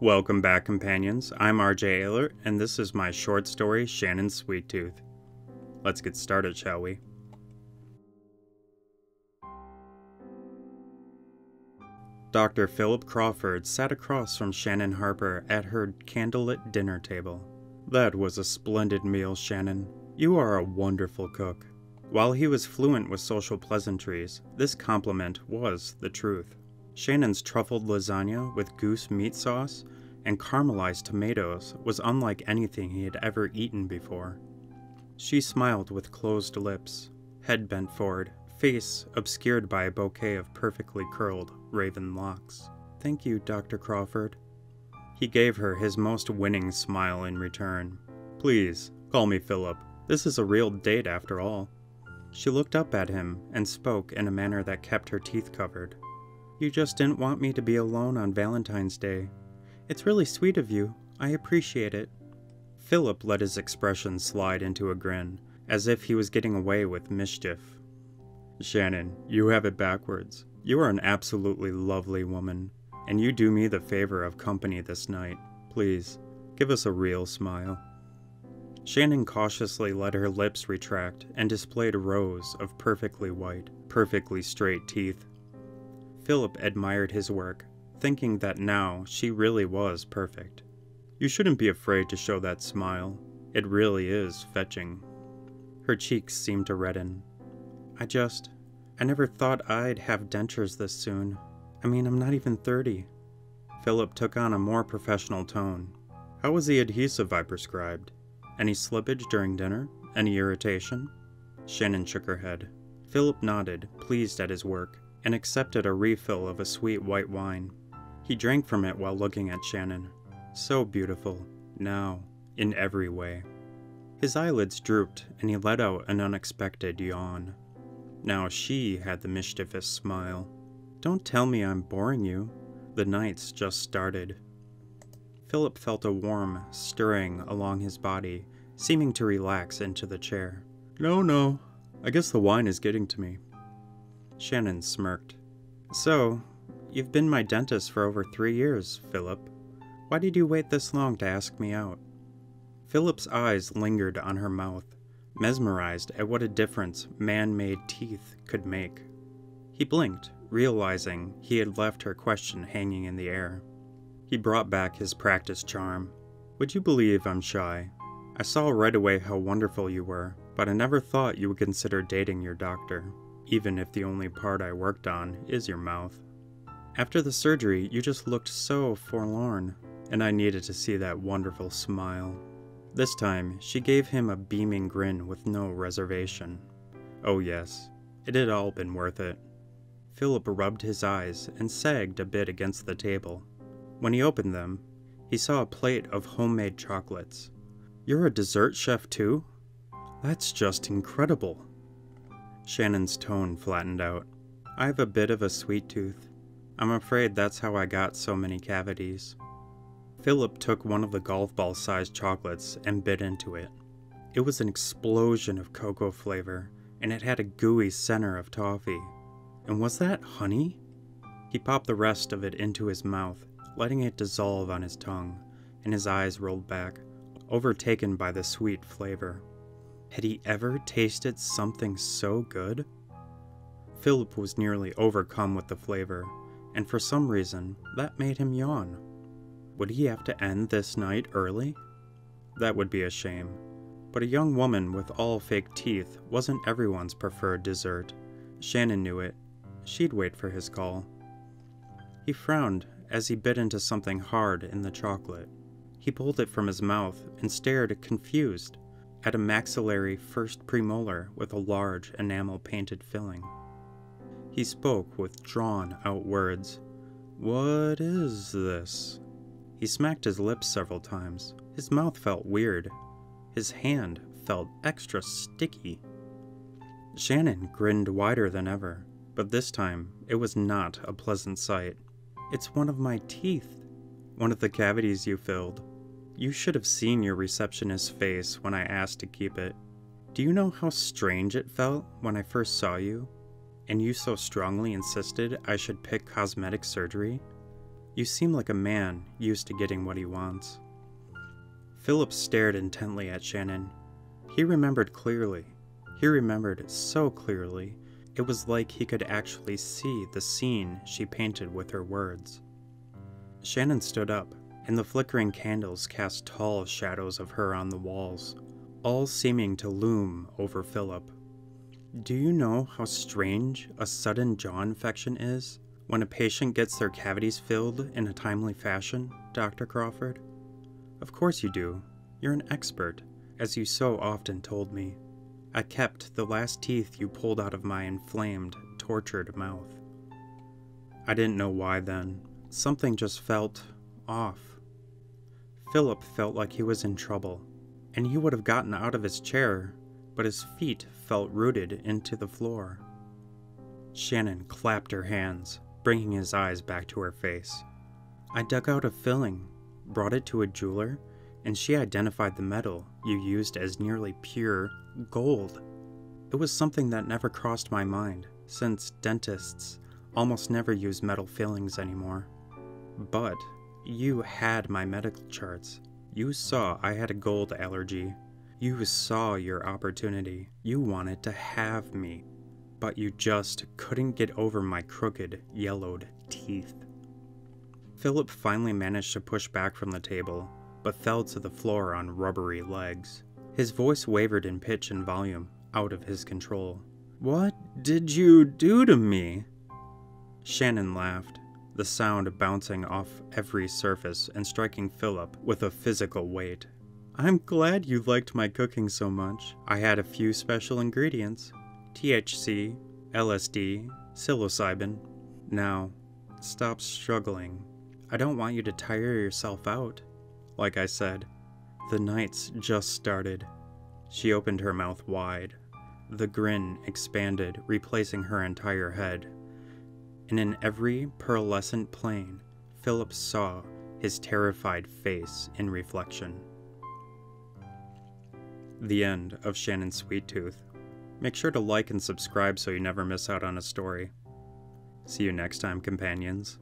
Welcome back, companions. I'm RJ Ehlert, and this is my short story, Shannon's Sweet Tooth. Let's get started, shall we? Dr. Philip Crawford sat across from Shannon Harper at her candlelit dinner table. That was a splendid meal, Shannon. You are a wonderful cook. While he was fluent with social pleasantries, this compliment was the truth. Shannon's truffled lasagna with goose meat sauce and caramelized tomatoes was unlike anything he had ever eaten before. She smiled with closed lips, head bent forward, face obscured by a bouquet of perfectly curled raven locks. Thank you, Dr. Crawford. He gave her his most winning smile in return. Please, call me Philip. This is a real date after all. She looked up at him and spoke in a manner that kept her teeth covered. You just didn't want me to be alone on Valentine's Day. It's really sweet of you. I appreciate it. Philip let his expression slide into a grin, as if he was getting away with mischief. Shannon, you have it backwards. You are an absolutely lovely woman, and you do me the favor of company this night. Please, give us a real smile. Shannon cautiously let her lips retract and displayed rows of perfectly white, perfectly straight teeth. Philip admired his work, thinking that now she really was perfect. You shouldn't be afraid to show that smile. It really is fetching. Her cheeks seemed to redden, I just. I never thought I'd have dentures this soon. I mean, I'm not even 30. Philip took on a more professional tone. How was the adhesive I prescribed? Any slippage during dinner? Any irritation? Shannon shook her head. Philip nodded, pleased at his work, and accepted a refill of a sweet white wine. He drank from it while looking at Shannon. So beautiful, now, in every way. His eyelids drooped, and he let out an unexpected yawn. Now she had the mischievous smile. Don't tell me I'm boring you. The night's just started. Philip felt a warm stirring along his body, seeming to relax into the chair. No, no. I guess the wine is getting to me. Shannon smirked. So, you've been my dentist for over three years, Philip. Why did you wait this long to ask me out? Philip's eyes lingered on her mouth, mesmerized at what a difference man made teeth could make. He blinked, realizing he had left her question hanging in the air. He brought back his practice charm. Would you believe I'm shy? I saw right away how wonderful you were, but I never thought you would consider dating your doctor, even if the only part I worked on is your mouth. After the surgery, you just looked so forlorn, and I needed to see that wonderful smile. This time, she gave him a beaming grin with no reservation. Oh, yes, it had all been worth it. Philip rubbed his eyes and sagged a bit against the table. When he opened them, he saw a plate of homemade chocolates. You're a dessert chef, too? That's just incredible. Shannon's tone flattened out. I have a bit of a sweet tooth. I'm afraid that's how I got so many cavities. Philip took one of the golf ball sized chocolates and bit into it. It was an explosion of cocoa flavor, and it had a gooey center of toffee. And was that honey? He popped the rest of it into his mouth, letting it dissolve on his tongue, and his eyes rolled back, overtaken by the sweet flavor. Had he ever tasted something so good? Philip was nearly overcome with the flavor, and for some reason, that made him yawn. Would he have to end this night early? That would be a shame. But a young woman with all fake teeth wasn't everyone's preferred dessert. Shannon knew it. She'd wait for his call. He frowned as he bit into something hard in the chocolate. He pulled it from his mouth and stared confused at a maxillary first premolar with a large enamel painted filling. He spoke with drawn out words. What is this? He smacked his lips several times. His mouth felt weird. His hand felt extra sticky. Shannon grinned wider than ever, but this time it was not a pleasant sight. It's one of my teeth, one of the cavities you filled. You should have seen your receptionist's face when I asked to keep it. Do you know how strange it felt when I first saw you? And you so strongly insisted I should pick cosmetic surgery? You seem like a man used to getting what he wants. Philip stared intently at Shannon. He remembered clearly. He remembered so clearly, it was like he could actually see the scene she painted with her words. Shannon stood up, and the flickering candles cast tall shadows of her on the walls, all seeming to loom over Philip. Do you know how strange a sudden jaw infection is when a patient gets their cavities filled in a timely fashion, Dr. Crawford? Of course you do. You're an expert, as you so often told me. I kept the last teeth you pulled out of my inflamed, tortured mouth. I didn't know why then. Something just felt off. Philip felt like he was in trouble, and he would have gotten out of his chair, but his feet felt rooted into the floor. Shannon clapped her hands, bringing his eyes back to her face. I dug out a filling, brought it to a jeweler, and she identified the metal you used as nearly pure gold. It was something that never crossed my mind, since dentists almost never use metal fillings anymore. But you had my medical charts. You saw I had a gold allergy. You saw your opportunity. You wanted to have me. But you just couldn't get over my crooked, yellowed teeth. Philip finally managed to push back from the table, but fell to the floor on rubbery legs. His voice wavered in pitch and volume, out of his control. What did you do to me? Shannon laughed the sound bouncing off every surface and striking Philip with a physical weight. I'm glad you liked my cooking so much. I had a few special ingredients THC, LSD, psilocybin. Now, stop struggling. I don't want you to tire yourself out. Like I said, the nights just started. She opened her mouth wide. The grin expanded, replacing her entire head and in every pearlescent plane, Philip saw his terrified face in reflection. The end of Shannon's Sweet Tooth. Make sure to like and subscribe so you never miss out on a story. See you next time, companions.